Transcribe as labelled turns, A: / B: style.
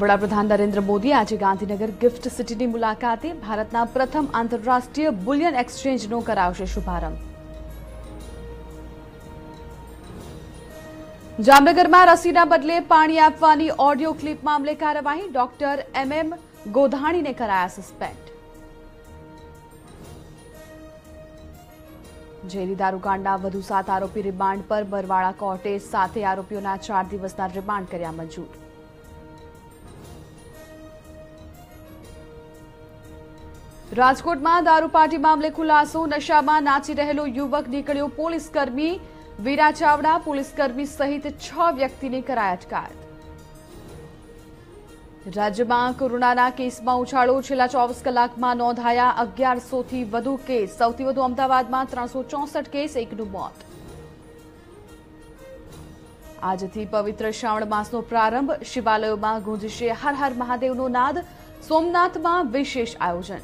A: વડાપ્રધાન નરેન્દ્ર મોદી આજે ગાંધીનગર ગિફ્ટ સિટીની મુલાકાતે ભારતના પ્રથમ આંતરરાષ્ટ્રીય બુલિયન એક્સચેન્જનો કરાવશે શુભારંભ. જામનગરમાં રસીના બદલે પાણી આપવાની ઓડિયો ક્લિપ મામલે કાર્યવાહી, ડોક્ટર એમ ગોધાણીને કરાયા સસ્પેન્ડ. જેરી દારૂકાંડના વધુ સાત આરોપી રિમાન્ડ પર બરવાળા કોર્ટે સાથે આરોપીઓના ચાર દિવસના રિમાન્ડ કર્યા મંજૂર. રાજકોટમાં દારૂ પાર્ટી મામલે ખુલાસો. નશામાં નાચી રહેલો યુવક નીકળ્યો પોલીસ કર્મી. વીરા ચાવડા પોલીસ કર્મી સહિત છ વ્યક્તિને કરાયા અટકાયત. રાજ્યમાં કોરોનાના કેસમાં ઉછાળો. છેલ્લા ચોવીસ કલાકમાં નોંધાયા અગિયારસોથી વધુ કેસ. સૌથી વધુ અમદાવાદમાં ત્રણસો ચોસઠ કેસ, એકનું મોત. આજથી પવિત્ર શ્રાવણ માસનો પ્રારંભ. શિવાલયોમાં ગુંજશે હર હર મહાદેવનો નાદ. સોમનાથમાં વિશેષ આયોજન.